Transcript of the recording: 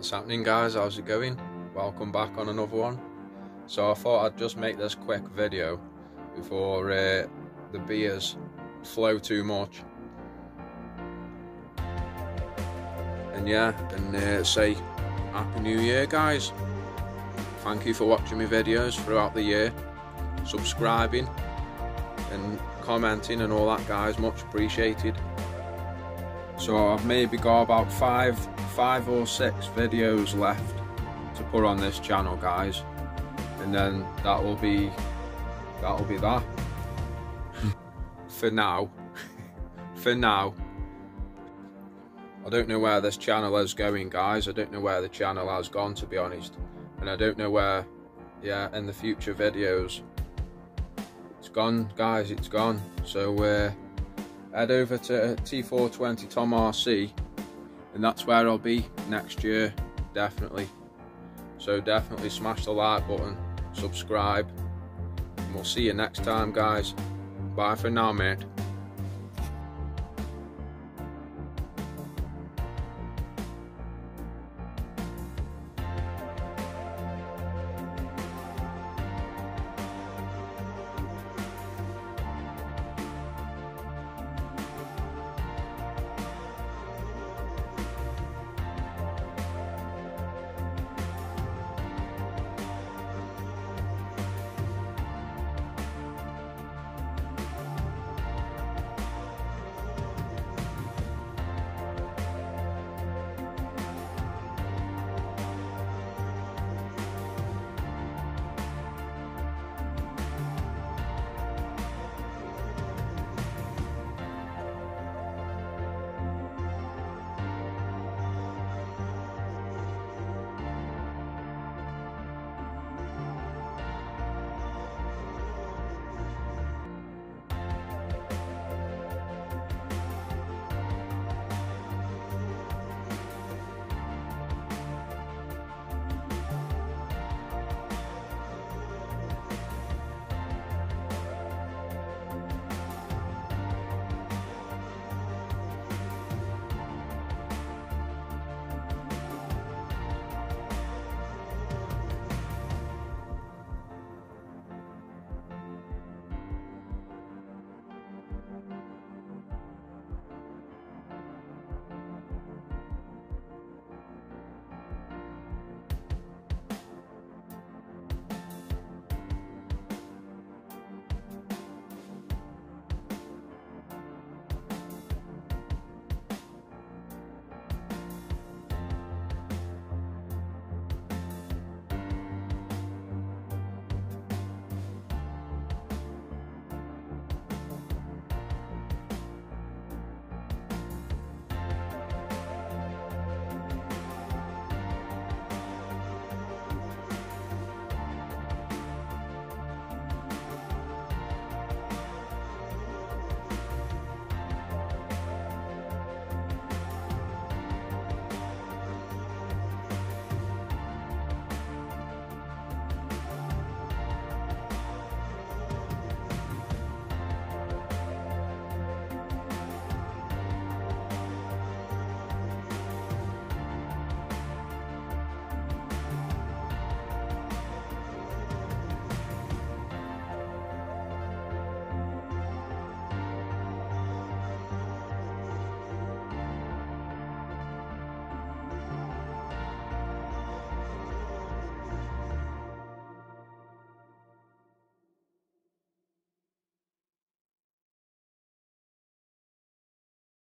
What's happening guys, how's it going? Welcome back on another one. So I thought I'd just make this quick video before uh, the beers flow too much. And yeah, and uh, say Happy New Year guys. Thank you for watching my videos throughout the year, subscribing and commenting and all that guys, much appreciated. So I've maybe got about five, five or six videos left to put on this channel, guys, and then that will be, that will be that. For now, for now. I don't know where this channel is going, guys. I don't know where the channel has gone, to be honest, and I don't know where, yeah, in the future videos. It's gone, guys. It's gone. So. Uh, head over to T420 Tom RC and that's where I'll be next year definitely. So definitely smash the like button subscribe and we'll see you next time guys. Bye for now mate